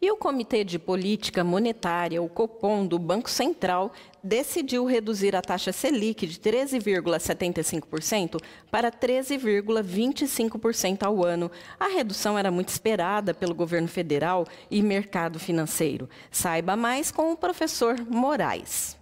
E o Comitê de Política Monetária, o Copom, do Banco Central, decidiu reduzir a taxa Selic de 13,75% para 13,25% ao ano. A redução era muito esperada pelo governo federal e mercado financeiro. Saiba mais com o professor Moraes.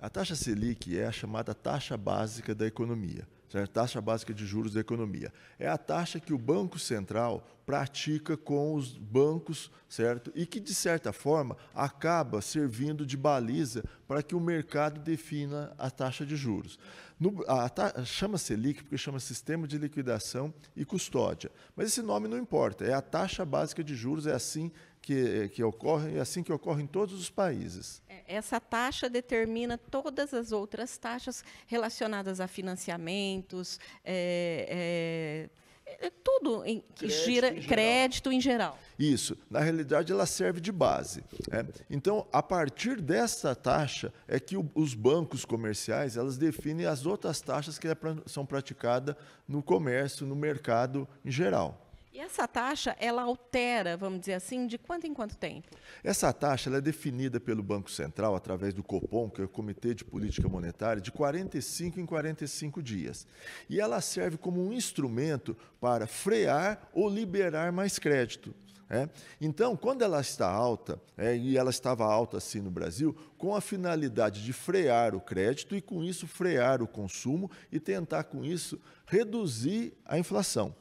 A taxa Selic é a chamada taxa básica da economia certo? taxa básica de juros da economia. É a taxa que o Banco Central pratica com os bancos, certo? E que, de certa forma, acaba servindo de baliza para que o mercado defina a taxa de juros. No, a, chama Selic porque chama Sistema de Liquidação e Custódia. Mas esse nome não importa, é a taxa básica de juros, é assim que, que ocorre, é assim que ocorre em todos os países. É, essa taxa determina todas as outras taxas relacionadas a financiamentos, é, é, é tudo em, que crédito gira em crédito em geral. Isso. Na realidade, ela serve de base. É. Então, a partir dessa taxa é que o, os bancos comerciais elas definem as outras taxas que é são praticadas no comércio, no mercado em geral. E essa taxa, ela altera, vamos dizer assim, de quanto em quanto tempo? Essa taxa é definida pelo Banco Central, através do COPOM, que é o Comitê de Política Monetária, de 45 em 45 dias. E ela serve como um instrumento para frear ou liberar mais crédito. É? Então, quando ela está alta, é, e ela estava alta assim no Brasil, com a finalidade de frear o crédito e, com isso, frear o consumo e tentar, com isso, reduzir a inflação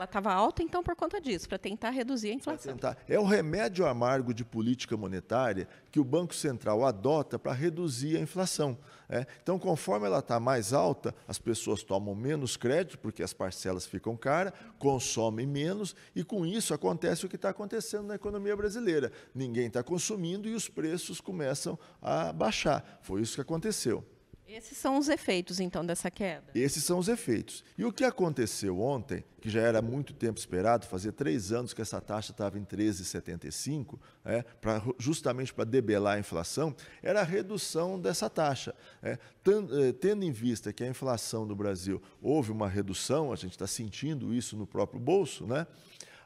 ela estava alta, então, por conta disso, para tentar reduzir a inflação. É o remédio amargo de política monetária que o Banco Central adota para reduzir a inflação. É? Então, conforme ela está mais alta, as pessoas tomam menos crédito, porque as parcelas ficam caras, consomem menos, e com isso acontece o que está acontecendo na economia brasileira. Ninguém está consumindo e os preços começam a baixar. Foi isso que aconteceu. Esses são os efeitos, então, dessa queda? Esses são os efeitos. E o que aconteceu ontem, que já era muito tempo esperado, fazia três anos que essa taxa estava em 13,75, é, pra, justamente para debelar a inflação, era a redução dessa taxa. É, é, tendo em vista que a inflação no Brasil houve uma redução, a gente está sentindo isso no próprio bolso, né?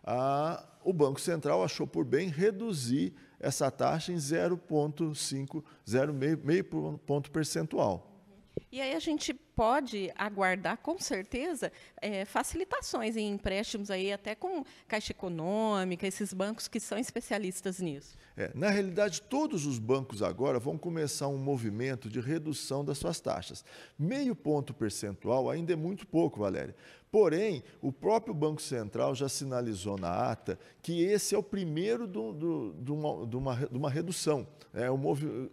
A, o Banco Central achou por bem reduzir essa taxa em 0,5, 0,5 ponto percentual. E aí a gente pode aguardar, com certeza, é, facilitações em empréstimos aí, até com Caixa Econômica, esses bancos que são especialistas nisso. É, na realidade, todos os bancos agora vão começar um movimento de redução das suas taxas. Meio ponto percentual ainda é muito pouco, Valéria. Porém, o próprio Banco Central já sinalizou na ata que esse é o primeiro de, uma, uma, uma, redução, é o,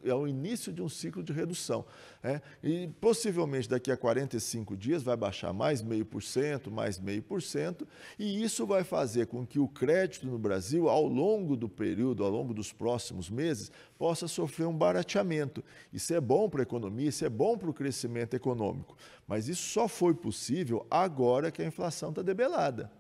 é o, início de um ciclo de redução. É, e possivelmente daqui a 45 dias vai baixar mais meio por cento, mais meio por cento, e isso vai fazer com que o crédito no Brasil, ao longo do período, ao longo dos próximos meses, possa sofrer um barateamento. Isso é bom para a economia, isso é bom para o crescimento econômico. Mas isso só foi possível agora que a inflação está debelada.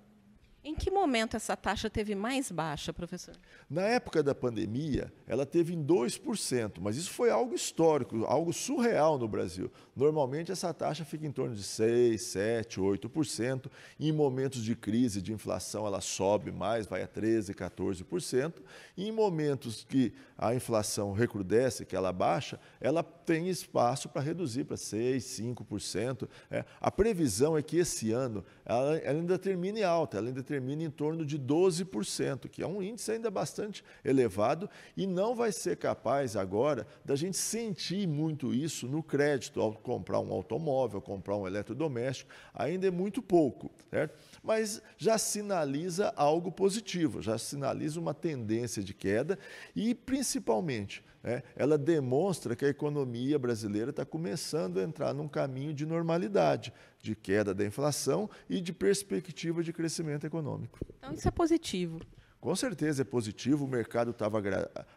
Em que momento essa taxa teve mais baixa, professor? Na época da pandemia, ela teve em 2%, mas isso foi algo histórico, algo surreal no Brasil. Normalmente essa taxa fica em torno de 6, 7, 8%. Em momentos de crise, de inflação, ela sobe mais, vai a 13, 14%. E em momentos que a inflação recrudesce, que ela baixa, ela tem espaço para reduzir para 6, 5%. É, a previsão é que esse ano ela, ela ainda termine alta, ela ainda termina em torno de 12%, que é um índice ainda bastante elevado e não vai ser capaz agora da gente sentir muito isso no crédito, ao comprar um automóvel, comprar um eletrodoméstico, ainda é muito pouco, certo? Mas já sinaliza algo positivo, já sinaliza uma tendência de queda e, principalmente, é, ela demonstra que a economia brasileira está começando a entrar num caminho de normalidade, de queda da inflação e de perspectiva de crescimento econômico. Então, isso é positivo. Com certeza é positivo, o mercado estava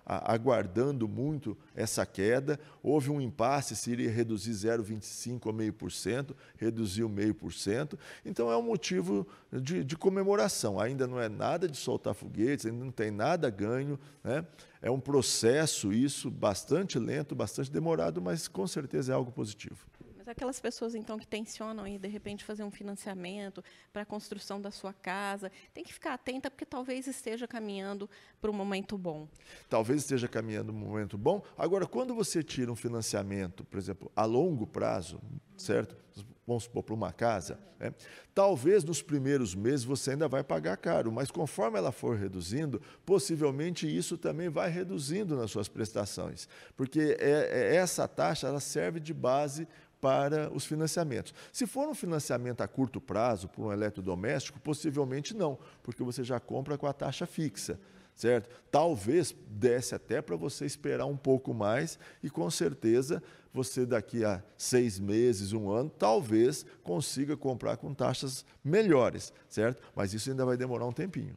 aguardando muito essa queda, houve um impasse se iria reduzir 0,25% a meio por cento, reduziu meio por cento, então é um motivo de, de, comemoração, ainda não é nada de soltar foguetes, ainda não tem nada ganho, né? é um processo isso bastante lento, bastante demorado, mas com certeza é algo positivo. Mas aquelas pessoas, então, que tensionam e, de repente, fazer um financiamento para a construção da sua casa, tem que ficar atenta, porque talvez esteja caminhando para um momento bom. Talvez esteja caminhando um momento bom. Agora, quando você tira um financiamento, por exemplo, a longo prazo, certo? Vamos supor, para uma casa, né? talvez nos primeiros meses você ainda vai pagar caro, mas conforme ela for reduzindo, possivelmente isso também vai reduzindo nas suas prestações, porque é, é essa taxa ela serve de base para os financiamentos. Se for um financiamento a curto prazo, por um eletrodoméstico, possivelmente não, porque você já compra com a taxa fixa certo? Talvez desse até para você esperar um pouco mais e com certeza você daqui a seis meses, um ano, talvez consiga comprar com taxas melhores, certo? Mas isso ainda vai demorar um tempinho.